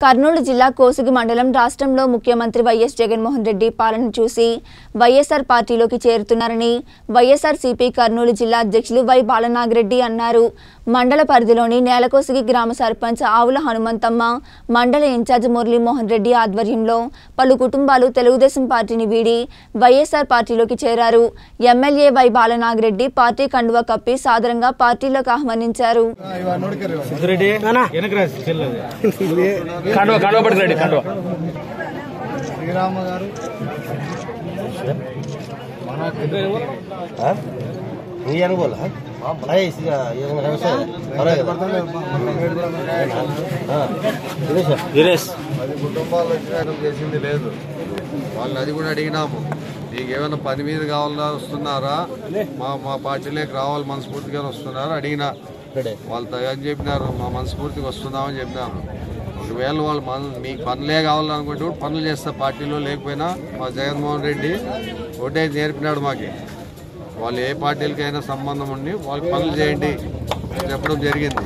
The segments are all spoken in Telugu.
కర్నూలు జిల్లా కోసుగి మండలం రాష్ట్రంలో ముఖ్యమంత్రి వైఎస్ జగన్మోహన్ రెడ్డి పాలన చూసి వైఎస్ఆర్ పార్టీలోకి చేరుతున్నారని వైఎస్ఆర్సీపీ కర్నూలు జిల్లా అధ్యక్షులు వై బాలనాగిరెడ్డి అన్నారు. మండల పరిధిలోని నేలకోసిగి గ్రామ సర్పంచ్ ఆవుల హనుమంతమ్మ మండల ఇన్ఛార్జ్ మురళీమోహన్ రెడ్డి ఆధ్వర్యంలో పలు కుటుంబాలు తెలుగుదేశం పార్టీని వీడి వైఎస్ఆర్ పార్టీలోకి చేరారు. ఎమ్మెల్యే వై బాలనాగిరెడ్డి పార్టీ కండువా కప్పి సాదరంగా పార్టీలోకి ఆహ్వానించారు. కండువ కండువ పడుతుంది కండువ. శ్రీరామ గారు నీ కుటుంబాలు చేసింది లేదు. వాళ్ళు అది కూడా అడిగినాము. ఏమైనా పని మీద కావాలన్నా వస్తున్నారా? మా మా పార్టీలోకి రావాలి మనస్ఫూర్తిగా వస్తున్నారా? అడిగినా. వాళ్ళు తయారు చెప్పినారు. మా మనస్ఫూర్తిగా వస్తున్నామని చెప్పినారు. ఒకవేళ వాళ్ళు మన మీకు పనులే కావాలనుకుంటే కూడా పనులు చేస్తా పార్టీలో లేకపోయినా మా జగన్మోహన్ రెడ్డి ఒకటే నేర్పినాడు మాకి. వాళ్ళు ఏ పార్టీలకైనా సంబంధం ఉండి వాళ్ళకి పనులు చేయండి చెప్పడం జరిగింది.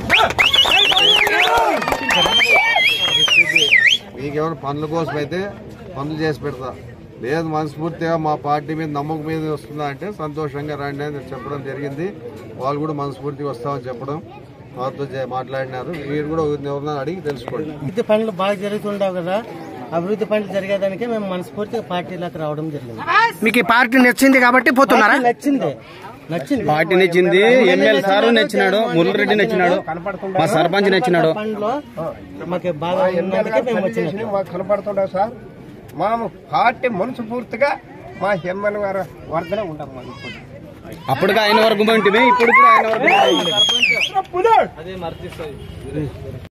మీకేమైనా పనుల కోసం అయితే పనులు చేసి పెడతా. లేదు మనస్ఫూర్తిగా మా పార్టీ మీద నమ్మకం మీద వస్తుందా అంటే సంతోషంగా రండి అని చెప్పడం జరిగింది. వాళ్ళు కూడా మనస్ఫూర్తిగా వస్తామని చెప్పడం మాతో మాట్లాడినారు. మీరు కూడా ఎవరినైనా అడిగి తెలుసుకోండి. అభివృద్ధి పనులు బాగా జరుగుతుండవు కదా? అభివృద్ధి పనులు జరిగేదానికే మేము మనస్ఫూర్తిగా పార్టీలోకి రావడం జరిగింది. మీకు ఈ పార్టీ నచ్చింది కాబట్టి పోతున్నారా? నచ్చింది. నచ్చింది. పార్టీ నచ్చింది. MLA sir నచ్చినాడు. మురళిరెడ్డి నచ్చినాడు. మా సర్పంచ్ నచ్చినాడు. మాకు బాగా సార్? మా పార్టీ మనసు పూర్తిగా మా ఎమ్మెల్యే గారు వర్ధనే ఉంటాం మాకు ఇప్పుడు. అప్పుడు ఆయన వరకు ఉంటే ఇప్పుడు కూడా ఆయన వరకు पुनर। अरे मारती सही